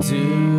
Do